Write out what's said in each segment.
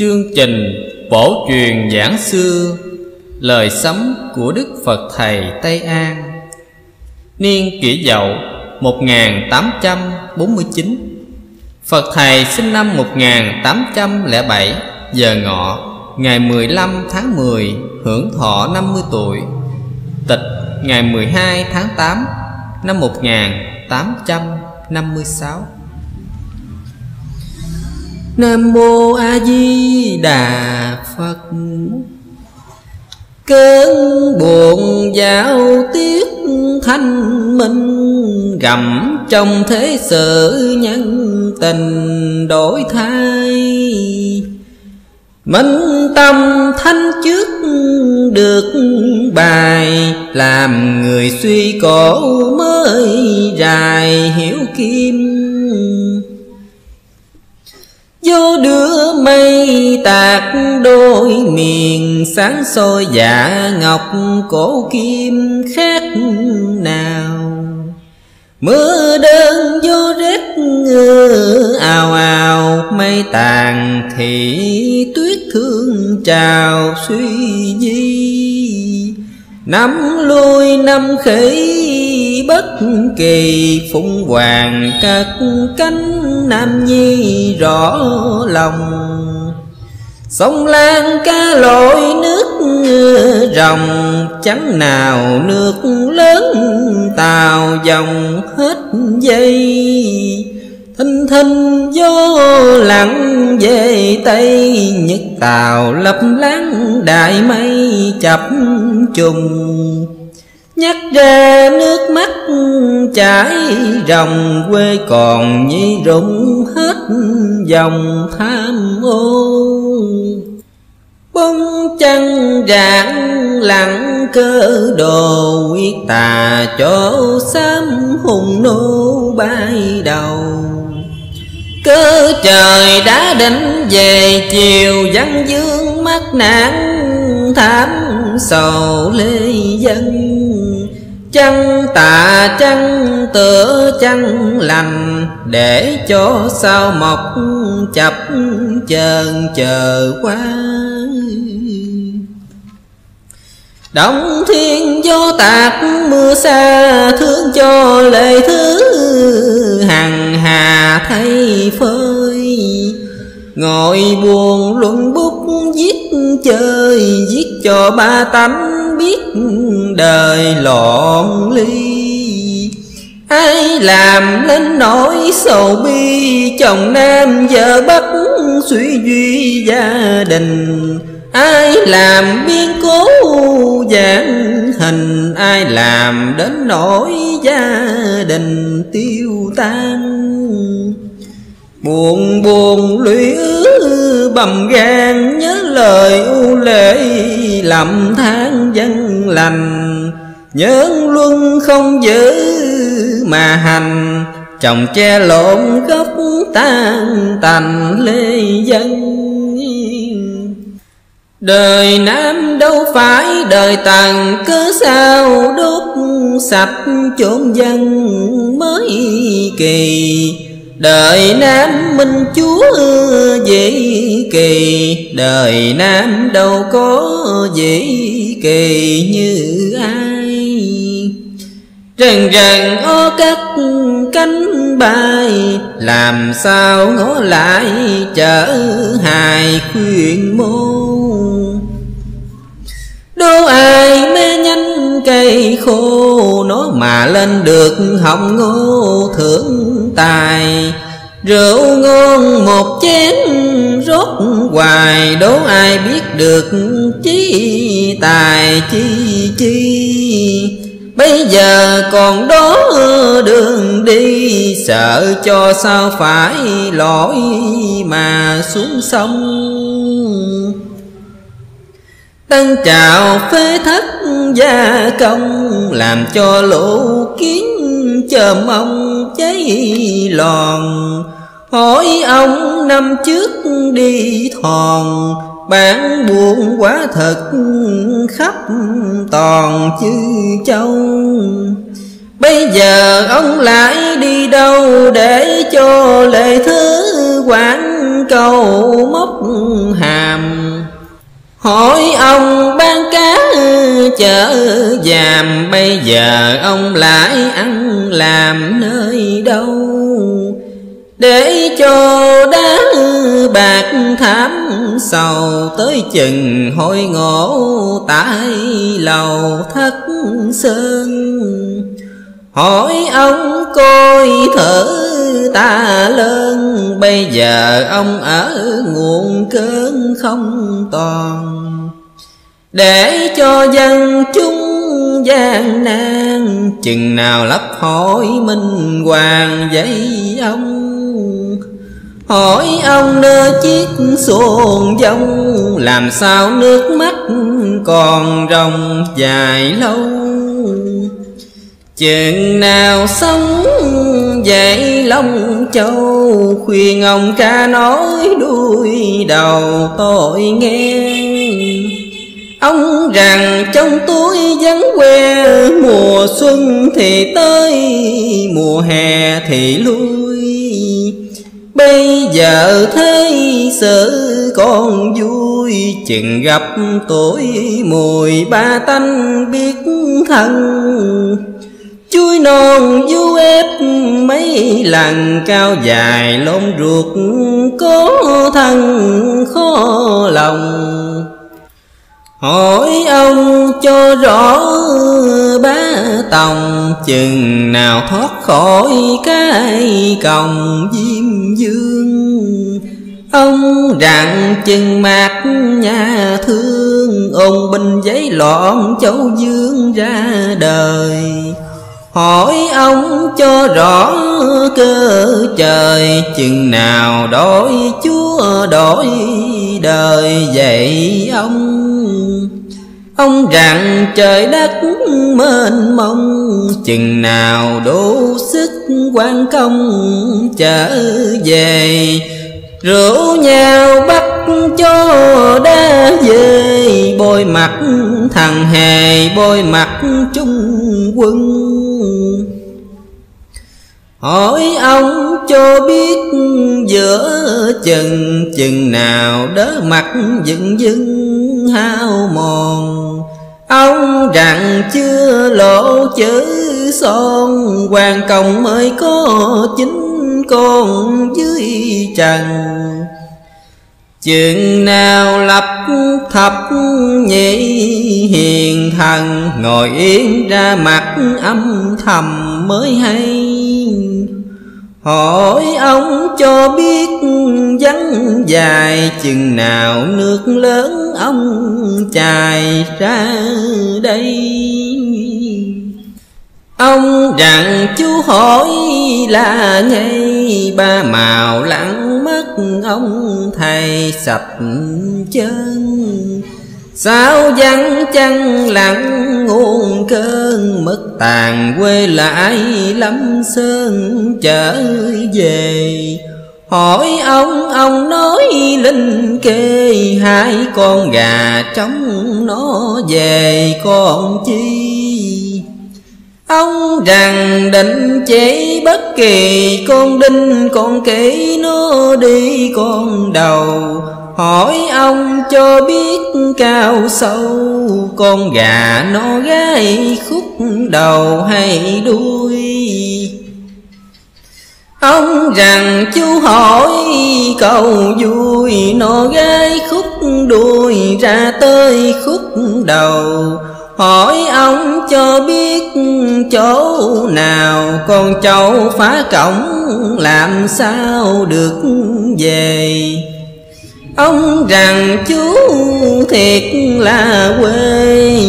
Chương trình bổ truyền giảng xưa Lời sấm của Đức Phật Thầy Tây An. Niên kỷ dậu 1849 Phật Thầy sinh năm 1807 Giờ ngọ, Ngày 15 tháng 10 Hưởng thọ 50 tuổi. Tịch, ngày 12 tháng 8 Năm 1856 Nam Mô A Di Đà Phật. Cơn buồn giao tiết thanh minh Gặm trong thế sự nhân tình đổi thay. Minh tâm thanh trước được bài, Làm người suy cổ mới dài hiểu kim. Vô đưa mây tạc đôi miền Sáng soi dạ ngọc cổ kim khác nào. Mưa đơn vô rét ào ào, Mây tàn thì tuyết thương trào suy di. Năm lui năm khỉ bất kỳ Phụng hoàng cất cánh nam nhi rõ lòng. Sông Lan ca lội nước rồng Chẳng nào nước lớn tàu dòng hết dây. Thinh thinh vô lặng về Tây Nhất tàu lấp láng đại mây chập trùng. Nhắc ra nước mắt chảy ròng, Quê còn nhi rụng hết dòng tham ô. Bông chân rạng lặng cơ đồ Quyết tà chỗ xám hùng nô bay đầu. Cơ trời đã đánh về, chiều văn dương mắt nạn thảm sầu lê dân. Chăng tà, chăng tựa chăng lành, Để cho sao mọc chập chờn chờ qua Động thiên vô tạc, mưa xa, Thương cho lệ thứ, hằng hà thay phơi. Ngồi buồn luận bút, viết chơi, Viết cho ba tánh biết đời loạn ly. Ai làm lên nỗi sầu bi, Chồng nam vợ bất suy duy gia đình. Ai làm biên cố giảng hình, Ai làm đến nỗi gia đình tiêu tan. Buồn buồn lũy bầm gan, Nhớ lời u lệ làm than dân lành. Nhớ luân không giữ mà hành, Chồng che lộn gốc tan tành lê dân. Đời Nam đâu phải đời tàn Cớ sao đốt sạch chốn dân mới kỳ. Đời Nam Minh Chúa dễ kỳ Đời Nam đâu có dễ kỳ như ai. Rần rần ô cắt cánh bay Làm sao ngó lại trở hài khuyên môn. Đố ai mê nhanh cây khô mà lên được hồng ngô thưởng tài. Rượu ngon một chén rót hoài, Đố ai biết được chí tài chi chi. Bây giờ còn đó đường đi, Sợ cho sao phải lỗi mà xuống sông. Tân trào phế thất gia công Làm cho lỗ kiến chờ mong cháy lòn. Hỏi ông năm trước đi thòn bạn buồn quá thật khắp toàn chư châu. Bây giờ ông lại đi đâu để cho lệ thứ quản cầu móc hàm? Hỏi ông ban cá chợ giàm Bây giờ ông lại ăn làm nơi đâu? Để cho đá bạc thám sầu, Tới chừng hôi ngộ tại lầu thất sơn. Hỏi ông coi thử ta lớn, Bây giờ ông ở nguồn cơn không toàn. Để cho dân chúng gian nan, Chừng nào lấp hỏi minh hoàng vậy ông. Hỏi ông nơi chiếc xuồng dông Làm sao nước mắt còn ròng dài lâu. Chừng nào sống dậy Long Châu, Khuyên ông ca nói đuôi đầu tôi nghe. Ông rằng trong túi vắng que, Mùa xuân thì tới, Mùa hè thì lui. Bây giờ thấy sự còn vui, Chừng gặp tuổi mùi ba tanh biết thân. Chuối non du ép mấy lần cao dài lốm ruột, có thân khó lòng. Hỏi ông cho rõ bá tòng, Chừng nào thoát khỏi cái còng diêm dương. Ông rằng chừng mạc nhà thương Ông binh giấy loạn châu dương ra đời. Hỏi ông cho rõ cơ trời, Chừng nào đổi chúa đổi đời vậy ông? Ông rằng trời đất mênh mông, Chừng nào đủ sức quan công trở về? Rượu nhau bắt cho đã về, Bôi mặt thằng hề, bôi mặt trung quân. Hỏi ông cho biết giữa chừng chừng nào đỡ mặt dựng dưng hao mòn. Ông rằng chưa lộ chữ son, Hoàng công mới có chính con dưới trần. Chừng nào lập thập nhị hiền thần, Ngồi yên ra mặt âm thầm mới hay. Hỏi ông cho biết vắng dài, Chừng nào nước lớn ông chài ra đây? Ông rằng chú hỏi là ngay, Ba màu lặng mất ông thầy sạch chân Sao vắng chăng lặng nguồn cơn Mất tàn quê lại lắm sơn trở về. Hỏi ông, ông nói linh kê Hai con gà trống nó về con chi? Ông rằng định chế bất kỳ con đinh con kỹ nó đi con đầu. Hỏi ông cho biết cao sâu, Con gà nó gái khúc đầu hay đuôi? Ông rằng chú hỏi cầu vui, Nó gái khúc đuôi ra tới khúc đầu. Hỏi ông cho biết chỗ nào, Con cháu phá cổng làm sao được về? Ông rằng chú thiệt là quê,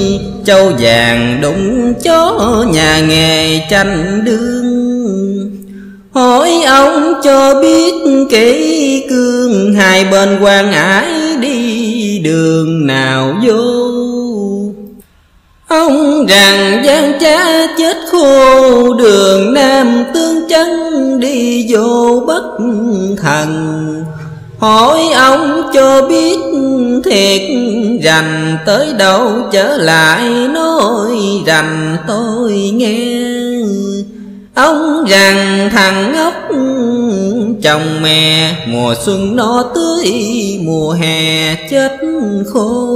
Châu vàng đụng chó nhà nghề tranh đương. Hỏi ông cho biết kỹ cương, Hai bên quan ải đi đường nào vô. Ông rằng gian cha chết khô, Đường Nam tương chân đi vô bất thần. Hỏi ông cho biết thiệt rành tới đâu trở lại nói rành tôi nghe. Ông rằng thằng ốc chồng mẹ, mùa xuân nó tưới, mùa hè chết khô.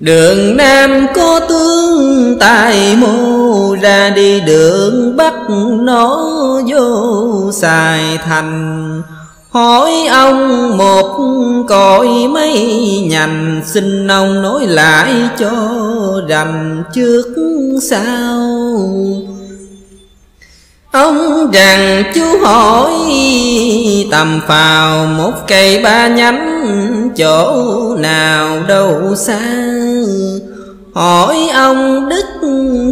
Đường Nam có tướng tài mô, Ra đi đường Bắc nó vô xài thành. Hỏi ông một cõi mấy nhành Xin ông nói lại cho rành trước sau. Ông rằng chú hỏi, tầm phào một cây ba nhánh, chỗ nào đâu xa Hỏi ông Đức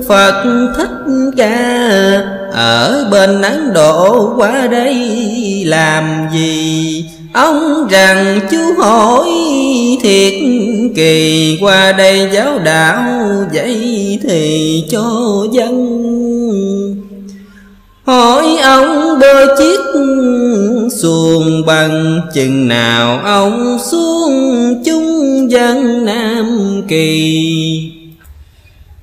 Phật Thích Ca ở bên Ấn Độ qua đây làm gì? Ông rằng chú hỏi thiệt kỳ, Qua đây giáo đạo vậy thì cho dân. Hỏi ông bơi chiếc xuồng bằng, chừng nào ông xuống chung dân Nam Kỳ?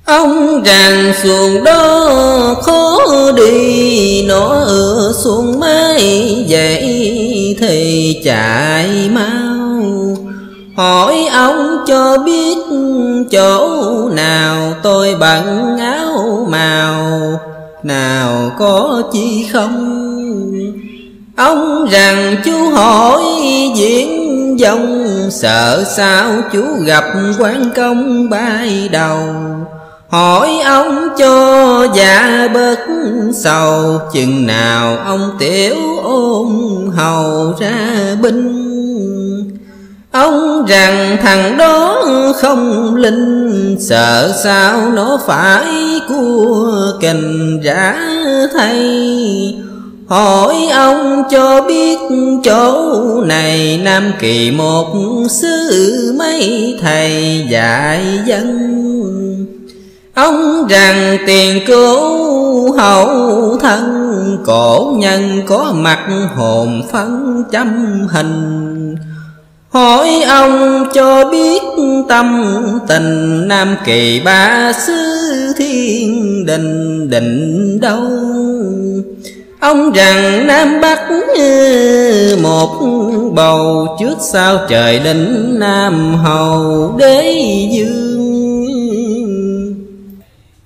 Ông rằng xuồng đó khó đi, Nó ở xuồng máy vậy thì chạy mau. Hỏi ông cho biết chỗ nào tôi bận áo màu, nào có chi không? Ông rằng chú hỏi diễn dòng Sợ sao chú gặp quan công bay đầu? Hỏi ông cho dạ bớt sầu, Chừng nào ông tiểu ôm hầu ra binh. Ông rằng thằng đó không linh, Sợ sao nó phải cua kình rã thay. Hỏi ông cho biết chỗ này, Nam kỳ một sư mấy thầy dạy dân. Ông rằng tiền cứu hậu thân, Cổ nhân có mặt hồn phấn trăm hình. Hỏi ông cho biết tâm tình Nam kỳ ba sư thiên đình định đâu? Ông rằng Nam Bắc một bầu Trước sao trời đỉnh Nam Hầu đế dương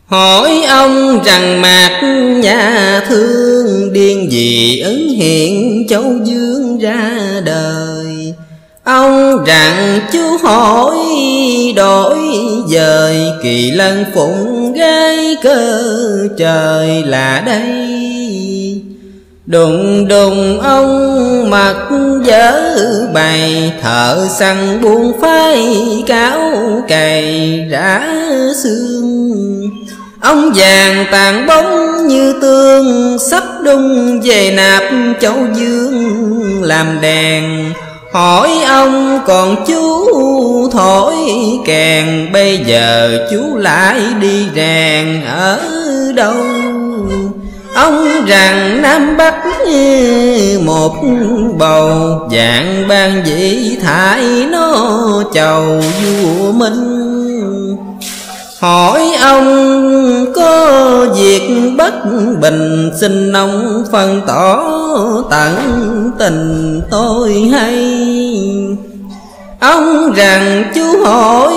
Hỏi ông rằng mạc nhà thương Điên gì ứng hiện châu dương ra đời. Ông rằng chú hỏi đổi dời, Kỳ lân phụng gái cơ trời là đây. Đùng đùng ông mặt dở bày, Thợ săn buông phai cáo cày, rã xương Ông vàng tàn bóng như tương, Sắp đung về nạp châu dương làm đèn. Hỏi ông, còn chú thổi kèn, Bây giờ chú lại đi rèn ở đâu? Ông rằng, Nam Bắc một bầu Dạng ban dĩ thải nó chầu vua Minh. Hỏi ông, có việc bất bình, Xin ông phân tỏ tận tình tôi hay? Ông rằng, chú hỏi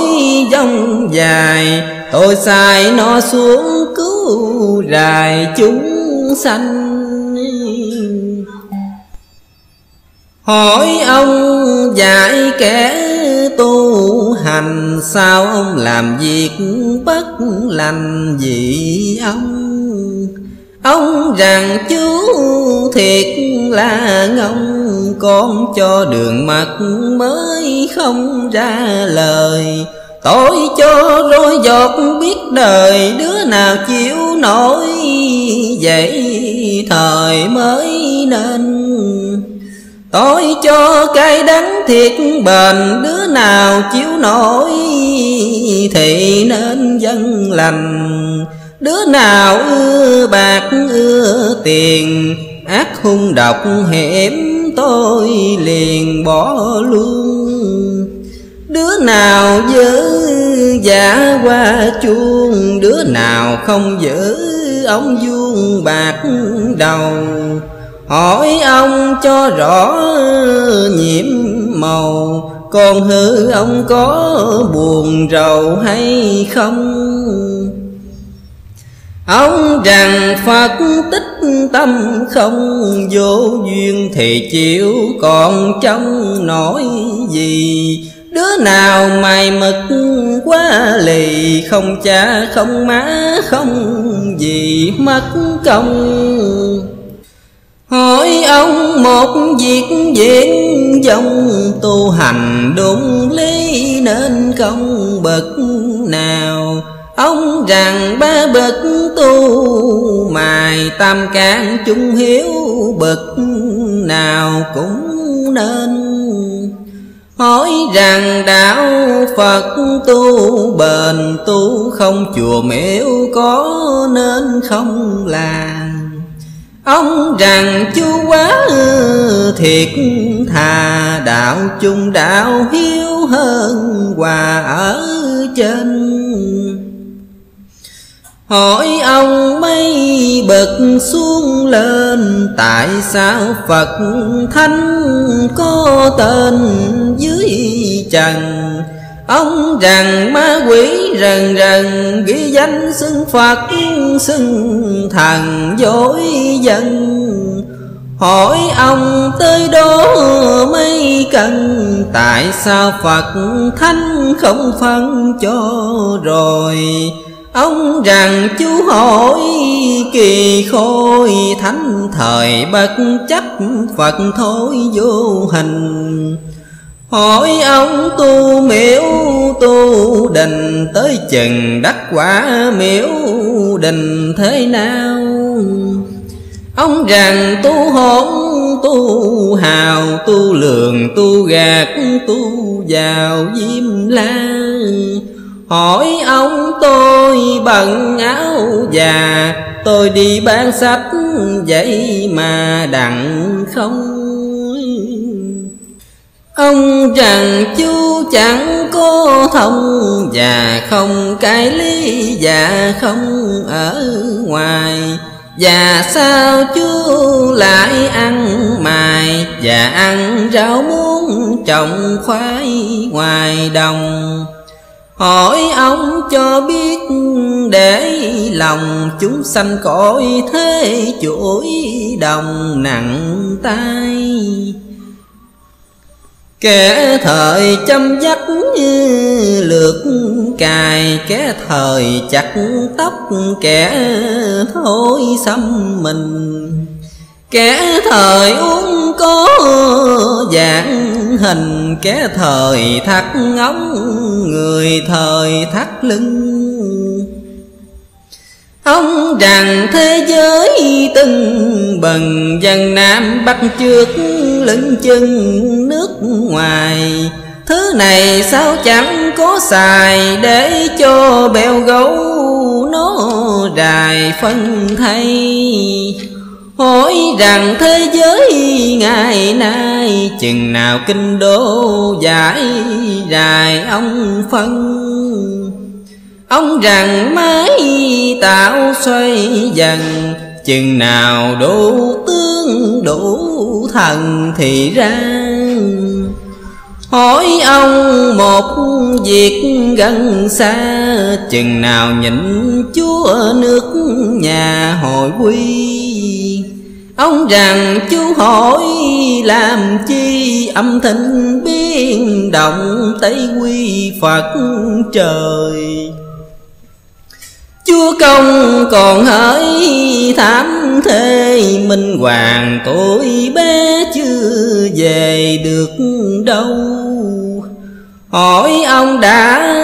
dông dài, Tôi sai nó xuống cứu rài chúng sanh. Hỏi ông, dạy kẻ tu hành, Sao ông làm việc bất lành gì ông? Ông rằng chú thiệt là ngông, Con cho đường mặt mới không ra lời. Tôi cho rối giọt biết đời Đứa nào chịu nổi Vậy thời mới nên Tôi cho cây đắng thiệt bền, Đứa nào chịu nổi Thì nên dân lành. Đứa nào ưa bạc, ưa tiền, Ác hung độc hiểm, tôi liền bỏ luôn. Đứa nào giữ giả qua chuông, Đứa nào không giữ ống vuông bạc đầu hỏi ông cho rõ nhiễm màu. Còn hư ông có buồn rầu hay không? Ông rằng Phật tích tâm không vô duyên thì chịu, còn trong nỗi gì? Đứa nào mày mực quá lì, Không cha không má không gì mất công. Hỏi ông một việc diễn dòng tu hành đúng lý nên công bậc nào. Ông rằng ba bậc tu mài tam can chung hiếu bậc nào cũng nên. Hỏi rằng đạo Phật tu bền tu không chùa miễu có nên không làm Ông rằng chú quá thiệt thà, đạo chung đạo hiếu hơn hòa ở trên. Hỏi ông mấy bậc xuống lên, Tại sao Phật Thánh có tên dưới trần Ông rằng ma quỷ rần rần, Ghi danh xưng Phật, xưng thần dối dân. Hỏi ông tới đó mấy cần, Tại sao Phật Thánh không phân cho rồi? Ông rằng chú hỏi, kỳ khôi Thánh thời bất chấp Phật thôi vô hình. Hỏi ông tu miễu tu đình Tới chừng đắc quả miễu đình thế nào? Ông rằng tu hỗn tu hào, tu lường, tu gạt, tu vào diêm la Hỏi ông tôi bận áo già, Tôi đi bán sách vậy mà đặng không? Ông rằng chú chẳng có thông Và không cái lý và không ở ngoài. Và sao chú lại ăn mài Và ăn rau muống trồng khoai ngoài đồng? Hỏi ông cho biết để lòng chúng sanh cõi thế chuỗi đồng nặng tay. Kẻ thời chăm dắt lượt cài, Kẻ thời chặt tóc, kẻ thôi xăm mình. Kẻ thời uống có dạng hình, Kẻ thời thắt ngóng Người thời thắt lưng. Ông rằng thế giới từng bần dân Nam bắt trước lưng chân nước ngoài. Thứ này sao chẳng có xài để cho bèo gấu nó đài phân thay. Hỏi rằng thế giới ngày nay Chừng nào kinh đô giải dài ông phân. Ông rằng máy tạo xoay dần, Chừng nào đô đủ thần thì ra. Hỏi ông một việc gần xa, Chừng nào nhịn chúa nước nhà hội quy. Ông rằng chú hỏi làm chi, âm thanh biến động Tây quy Phật trời. Chúa công còn hỡi thảm thế Minh hoàng, tuổi bé chưa về được đâu. Hỏi ông đã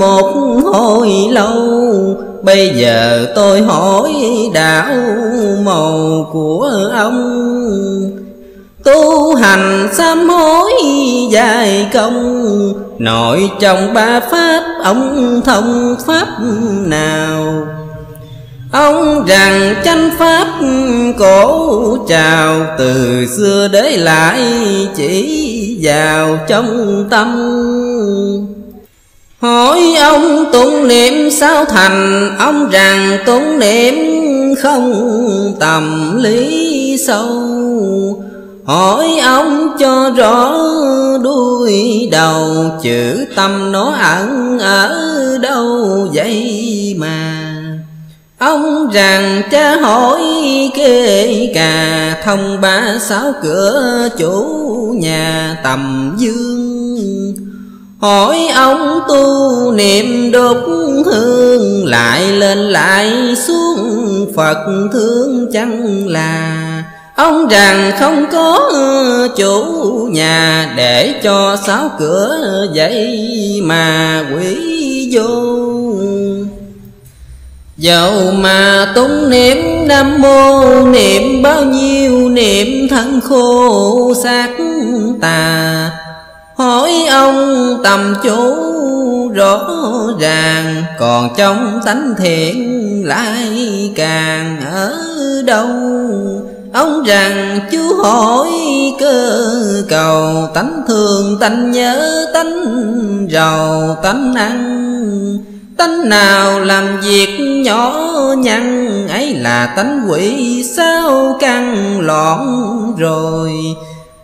một hồi lâu, Bây giờ tôi hỏi đạo màu của ông. Tu hành sám hối dài công, Nội trong ba pháp ông thông pháp nào? Ông rằng chánh pháp cổ trào, Từ xưa để lại chỉ vào trong tâm. Hỏi ông tụng niệm sao thành, Ông rằng tụng niệm không tầm lý sâu. Hỏi ông cho rõ đuôi đầu, Chữ tâm nó ẩn ở đâu vậy mà? Ông rằng cha hỏi kê cà, Thông ba sáu cửa chủ nhà tầm dương. Hỏi ông tu niệm đốt hương, Lại lên lại xuống, Phật thương chẳng là. Ông rằng không có chủ nhà, Để cho sáu cửa vậy mà quỷ vô. Dẫu mà túng niệm Nam Mô, Niệm bao nhiêu niệm thân khô xác tà. Hỏi ông tầm chú rõ ràng, Còn trong tánh thiện lại càng ở đâu? Ông rằng chú hỏi cơ cầu, Tánh thường tánh nhớ, tánh giàu, tánh ăn Tánh nào làm việc nhỏ nhăn, Ấy là tánh quỷ sao căng loạn rồi.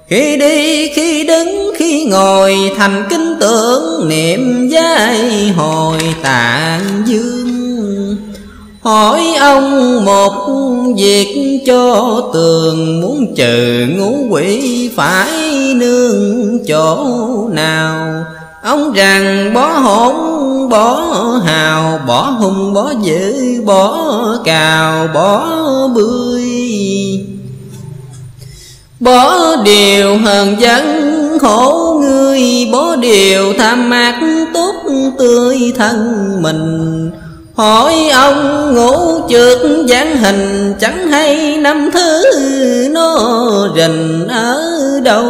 Khi đi, khi đứng, khi ngồi, Thành kinh tưởng niệm giai hồi tạng dương. Hỏi ông một việc cho tường, Muốn trừ ngũ quỷ phải nương chỗ nào? Ông rằng bỏ hỗn bỏ hào Bỏ hung bỏ dữ bỏ cào bỏ bươi. Bỏ điều hờn dân khổ người Bỏ điều tham mạc tốt tươi thân mình. Hỏi ông ngủ trượt dáng hình, Chẳng hay năm thứ nó rình ở đâu?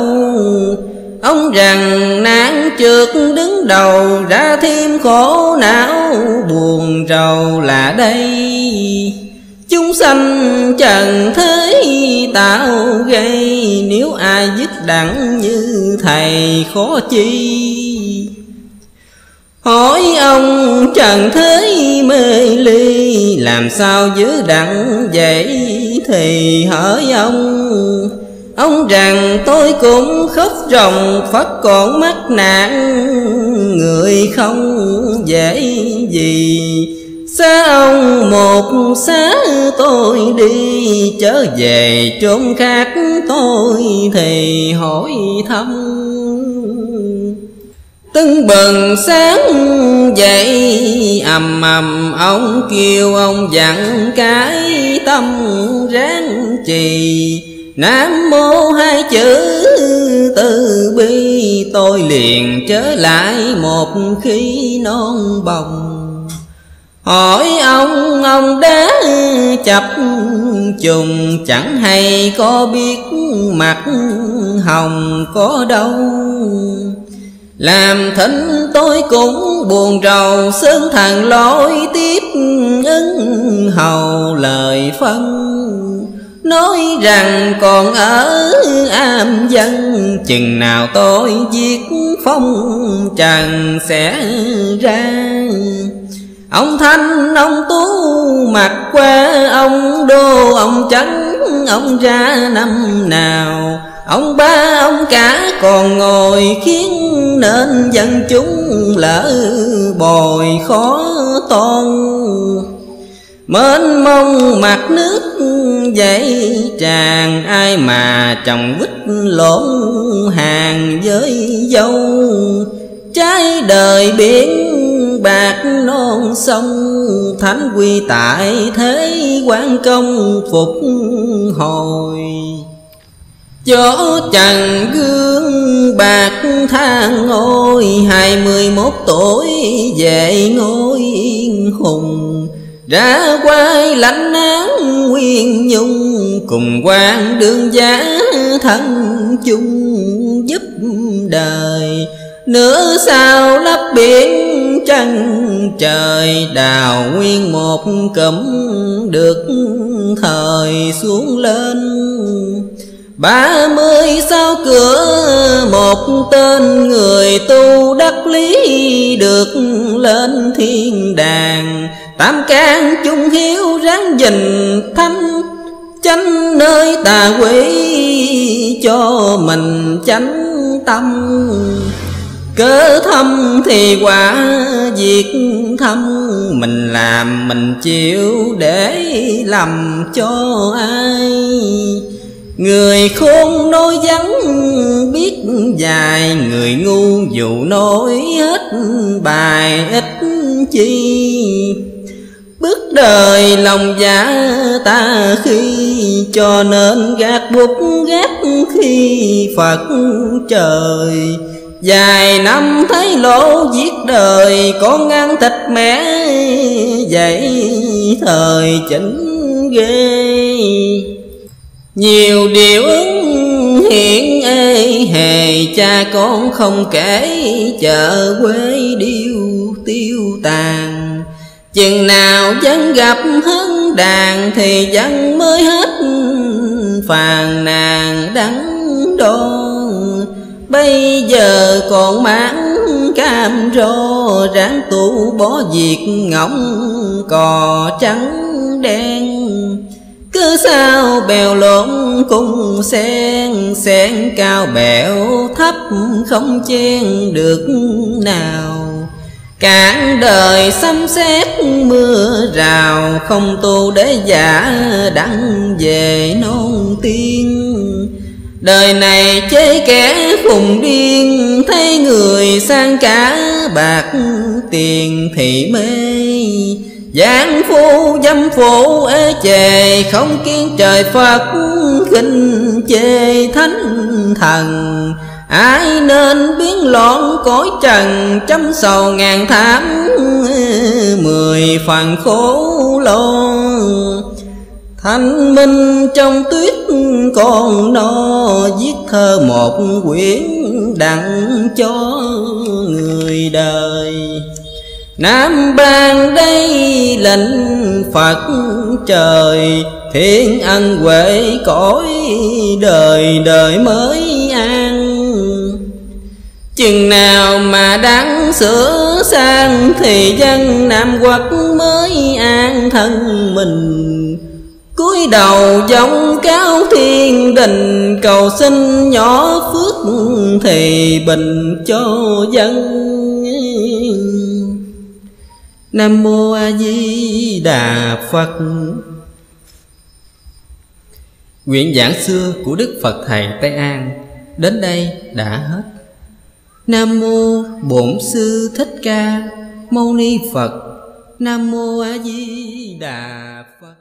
Ông rằng nạn trượt đứng đầu Ra thêm khổ não, buồn rầu là đây. Chúng sanh trần thế tạo gây Nếu ai dứt đẳng như thầy khó chi. Hỏi ông trần thế mê ly, Làm sao giữ đẳng vậy thì hỏi ông. Ông rằng tôi cũng khóc ròng, Phật còn mắc nạn, Người không dễ gì. Xa ông một xá tôi đi Trở về trốn khác tôi thì hỏi thăm. Tưng bừng sáng dậy, ầm ầm ông kêu, ông dặn cái tâm ráng trì. Nam mô hai chữ từ bi, Tôi liền trở lại một khi non bồng. Hỏi ông ông đã chập trùng Chẳng hay có biết mặt hồng có đâu. Làm thính tôi cũng buồn rầu Sơn thần lối tiếp ứng hầu lời phân. Nói rằng còn ở am dân Chừng nào tôi giết phong trần sẽ ra. Ông Thanh, ông Tú mặt qua Ông Đô, ông Trắng, ông ra năm nào. Ông ba, ông cả còn ngồi Khiến nên dân chúng lỡ bồi khó toan mến mông mặt nước dậy tràn, Ai mà chồng vít lộn hàng với dâu. Trái đời biển bạc non sông, Thánh quy tại thế quan công phục hồi. Chỗ trần gương bạc than ngôi, Hai mươi mốt tuổi về ngôi yên hùng ra quay lãnh án nguyên nhung, cùng quan đương giá thân chung giúp đời. Nửa sao lấp biển trăng trời, đào nguyên một cẩm được thời xuống lên. Ba mươi sao cửa, một tên người tu đắc lý được lên thiên đàng. Tam can chung hiếu ráng dình thanh Chánh nơi tà quỷ cho mình chánh tâm. Cớ thâm thì quả diệt thâm, Mình làm, mình chịu để làm cho ai. Người khôn nói vắng, biết dài, Người ngu dù nói hết bài, ít chi. Bước đời lòng giả ta khi Cho nên gạt bút gác khi Phật trời. Dài năm thấy lỗ giết đời Con ăn thịt mẹ Vậy thời chỉnh ghê. Nhiều điều ứng hiện ê hề, Cha con không kể, chợ quê điêu tiêu tàn. Chừng nào dân gặp hân đàn Thì dân mới hết phàn nàn đắng đo Bây giờ còn mãn cam rô, Ráng tủ bỏ việc ngỗng cò trắng đen. Cứ sao bèo lộn cùng sen Sen cao bèo thấp không chen được nào. Cạn đời xâm xét mưa rào, Không tu để giả đặng về non tiên. Đời này chế kẻ khùng điên, Thấy người sang cả bạc tiền thị mê. Giang phu, dâm phụ ế chề, Không kiên trời Phật khinh chê thánh thần. Ai nên biến loạn cõi trần Trăm sầu ngàn tháng, Mười phần khổ lo. Thanh minh trong tuyết con no, Viết thơ một quyển đặng cho người đời. Nam ban đây lệnh Phật trời, Thiên ân huệ cõi đời đời mới an. Chừng nào mà đáng sửa sang Thì dân Nam quốc mới an thân mình. Cúi đầu giống cao thiên đình, cầu xin nhỏ phước thì bình cho dân. Nam mô a di đà phật. Nguyện giảng xưa của Đức Phật Thầy Tây An Đến đây đã hết. Nam Mô Bổn Sư Thích Ca Mâu Ni Phật. Nam Mô A Di Đà Phật.